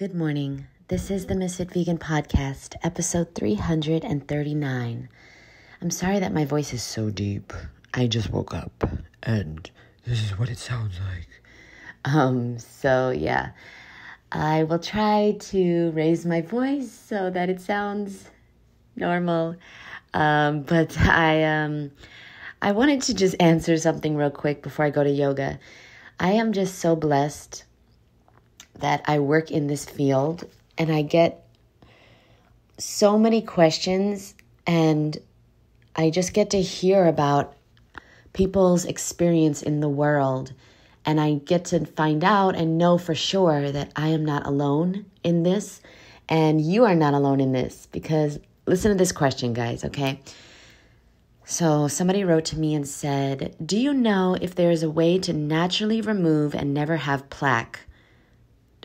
Good morning. This is the Ms.FitVegan Podcast, episode 339. I'm sorry that my voice is so deep. I just woke up and this is what it sounds like. Um, so yeah. I will try to raise my voice so that it sounds normal. Um, but I um I wanted to just answer something real quick before I go to yoga. I am just so blessed that I work in this field and I get so many questions and I just get to hear about people's experience in the world and I get to find out and know for sure that I am not alone in this and you are not alone in this because listen to this question guys, okay? So, somebody wrote to me and said, Do you know if there is a way to naturally remove and never have plaque?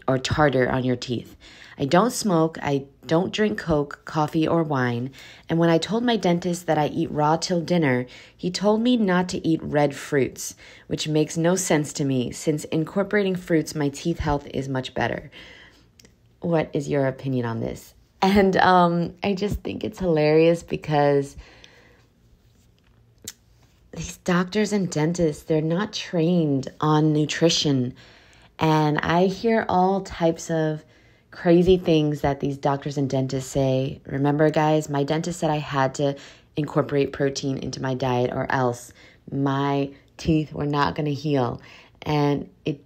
Or tartar on your teeth. I don't smoke, I don't drink Coke, coffee, or wine. And when I told my dentist that I eat raw till dinner, he told me not to eat red fruits, which makes no sense to me since incorporating fruits, my teeth health is much better. What is your opinion on this? And um, I just think it's hilarious because these doctors and dentists, they're not trained on nutrition and I hear all types of crazy things that these doctors and dentists say. Remember, guys, my dentist said I had to incorporate protein into my diet or else my teeth were not going to heal. And it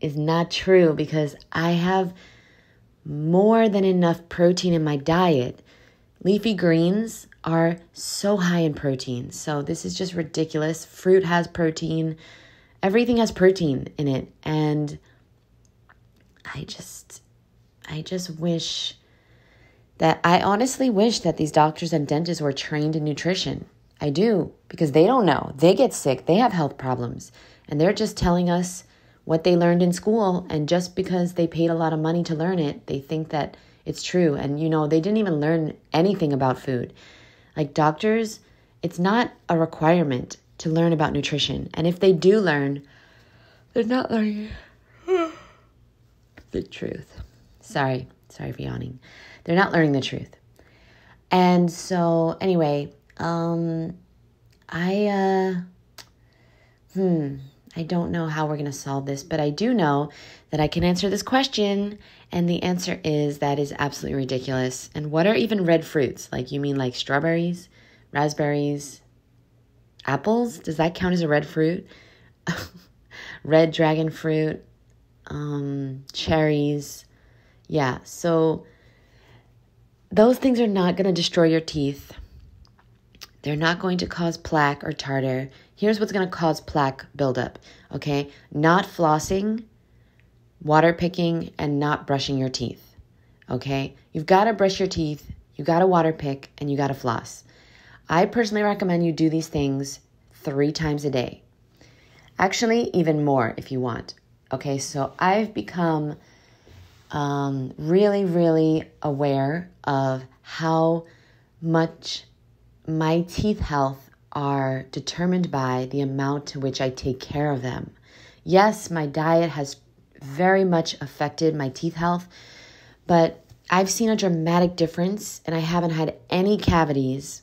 is not true because I have more than enough protein in my diet. Leafy greens are so high in protein. So this is just ridiculous. Fruit has protein. Everything has protein in it. And I just I just wish that I honestly wish that these doctors and dentists were trained in nutrition. I do because they don't know. They get sick, they have health problems, and they're just telling us what they learned in school and just because they paid a lot of money to learn it, they think that it's true and you know, they didn't even learn anything about food. Like doctors, it's not a requirement to learn about nutrition. And if they do learn, they're not learning the truth. Sorry, sorry for yawning. They're not learning the truth. And so, anyway, um, I, uh, hmm, I don't know how we're going to solve this, but I do know that I can answer this question. And the answer is that is absolutely ridiculous. And what are even red fruits? Like, you mean like strawberries, raspberries, apples? Does that count as a red fruit? red dragon fruit, um, cherries. Yeah, so those things are not going to destroy your teeth. They're not going to cause plaque or tartar. Here's what's going to cause plaque buildup, okay? Not flossing, water picking, and not brushing your teeth, okay? You've got to brush your teeth, you got to water pick, and you got to floss. I personally recommend you do these things three times a day. Actually, even more if you want. Okay, so I've become um, really, really aware of how much my teeth health are determined by the amount to which I take care of them. Yes, my diet has very much affected my teeth health, but I've seen a dramatic difference and I haven't had any cavities,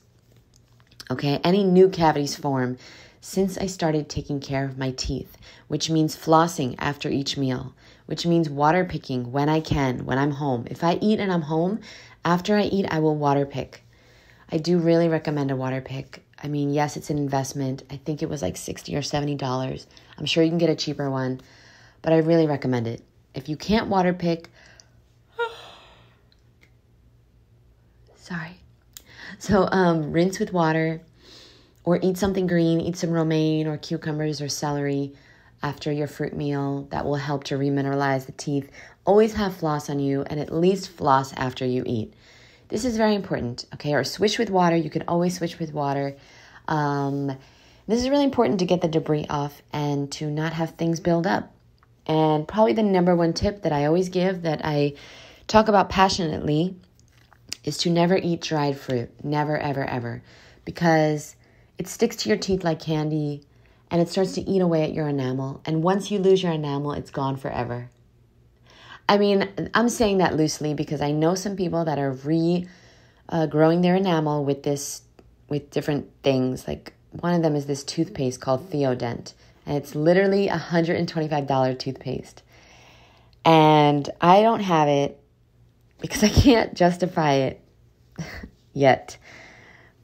okay, any new cavities form since I started taking care of my teeth, which means flossing after each meal, which means water picking when I can, when I'm home. If I eat and I'm home, after I eat, I will water pick. I do really recommend a water pick. I mean, yes, it's an investment. I think it was like 60 or $70. I'm sure you can get a cheaper one, but I really recommend it. If you can't water pick, sorry. So, um, rinse with water, or eat something green, eat some romaine or cucumbers or celery after your fruit meal. That will help to remineralize the teeth. Always have floss on you and at least floss after you eat. This is very important, okay? Or switch with water. You can always switch with water. Um, this is really important to get the debris off and to not have things build up. And probably the number one tip that I always give that I talk about passionately is to never eat dried fruit. Never, ever, ever. Because it sticks to your teeth like candy and it starts to eat away at your enamel. And once you lose your enamel, it's gone forever. I mean, I'm saying that loosely because I know some people that are re uh, growing their enamel with this, with different things. Like one of them is this toothpaste called Theodent, and it's literally a $125 toothpaste. And I don't have it because I can't justify it yet.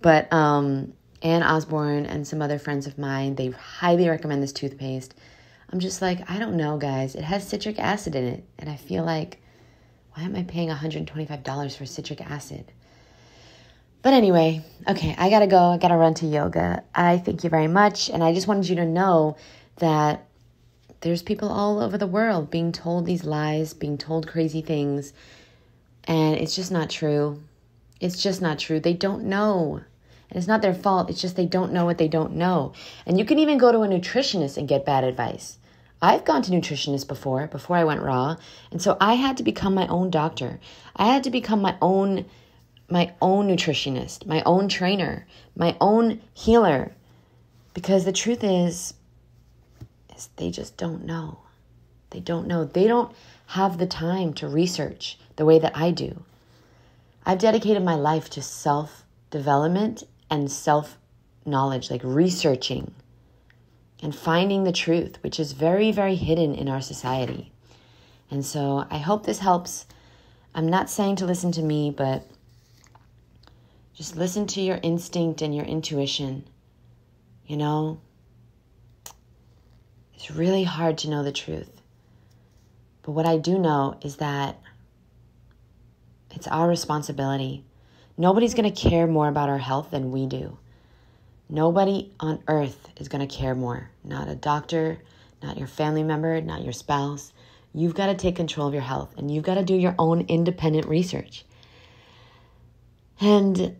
But um, Ann Osborne and some other friends of mine, they highly recommend this toothpaste. I'm just like, I don't know, guys. It has citric acid in it. And I feel like, why am I paying $125 for citric acid? But anyway, okay, I gotta go. I gotta run to yoga. I thank you very much. And I just wanted you to know that there's people all over the world being told these lies, being told crazy things. And it's just not true. It's just not true. They don't know. And it's not their fault. It's just they don't know what they don't know. And you can even go to a nutritionist and get bad advice. I've gone to nutritionists before, before I went raw. And so I had to become my own doctor. I had to become my own my own nutritionist, my own trainer, my own healer. Because the truth is is they just don't know. They don't know. They don't have the time to research the way that I do. I've dedicated my life to self development and self knowledge, like researching and finding the truth, which is very, very hidden in our society. And so I hope this helps. I'm not saying to listen to me, but just listen to your instinct and your intuition. You know, it's really hard to know the truth. But what I do know is that it's our responsibility Nobody's going to care more about our health than we do. Nobody on earth is going to care more. Not a doctor, not your family member, not your spouse. You've got to take control of your health and you've got to do your own independent research. And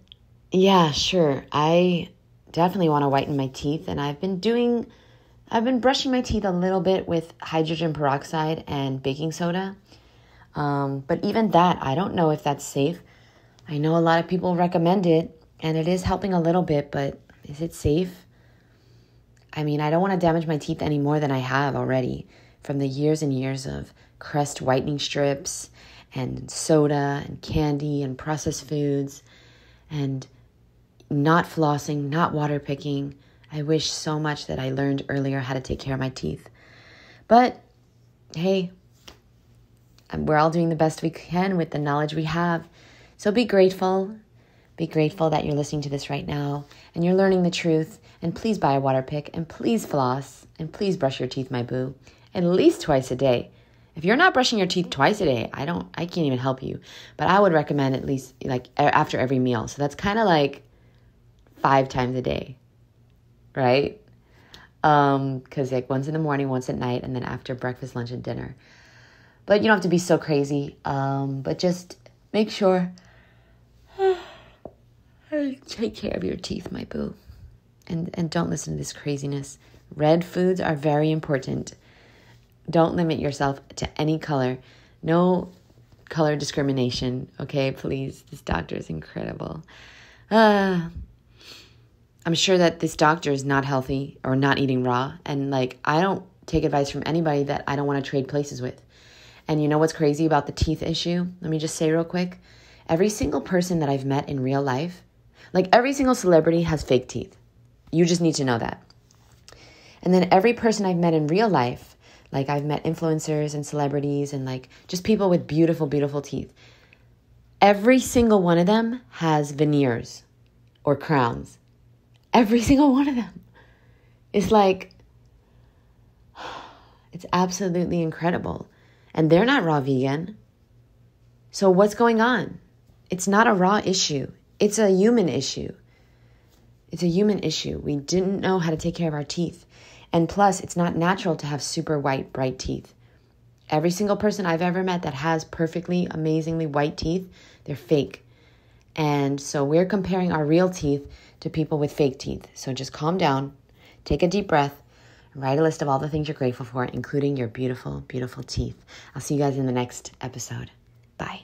yeah, sure, I definitely want to whiten my teeth and I've been doing I've been brushing my teeth a little bit with hydrogen peroxide and baking soda. Um, but even that, I don't know if that's safe. I know a lot of people recommend it and it is helping a little bit, but is it safe? I mean, I don't want to damage my teeth any more than I have already from the years and years of Crest whitening strips and soda and candy and processed foods and not flossing, not water picking. I wish so much that I learned earlier how to take care of my teeth. But hey, we're all doing the best we can with the knowledge we have. So be grateful. Be grateful that you're listening to this right now and you're learning the truth. And please buy a water pick and please floss and please brush your teeth, my boo, at least twice a day. If you're not brushing your teeth twice a day, I don't, I can't even help you. But I would recommend at least like after every meal. So that's kind of like five times a day, right? Um, because like once in the morning, once at night, and then after breakfast, lunch, and dinner. But you don't have to be so crazy. Um, but just make sure Take care of your teeth, my boo. And, and don't listen to this craziness. Red foods are very important. Don't limit yourself to any color. No color discrimination, okay? Please. This doctor is incredible. Uh, I'm sure that this doctor is not healthy or not eating raw. And like, I don't take advice from anybody that I don't want to trade places with. And you know what's crazy about the teeth issue? Let me just say real quick. Every single person that I've met in real life like every single celebrity has fake teeth. You just need to know that. And then every person I've met in real life, like I've met influencers and celebrities and like just people with beautiful, beautiful teeth. Every single one of them has veneers or crowns. Every single one of them. It's like, it's absolutely incredible. And they're not raw vegan. So what's going on? It's not a raw issue. It's a human issue. It's a human issue. We didn't know how to take care of our teeth. And plus, it's not natural to have super white, bright teeth. Every single person I've ever met that has perfectly, amazingly white teeth, they're fake. And so we're comparing our real teeth to people with fake teeth. So just calm down, take a deep breath, write a list of all the things you're grateful for, including your beautiful, beautiful teeth. I'll see you guys in the next episode. Bye.